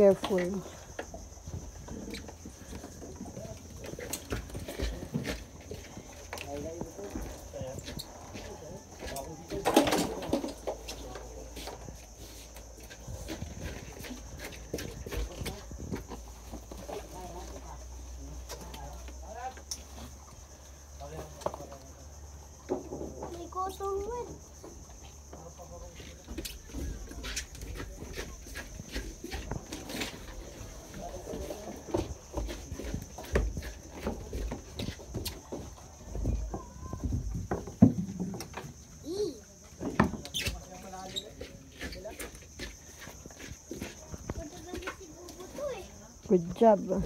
careful. Wood. Ee. Good job.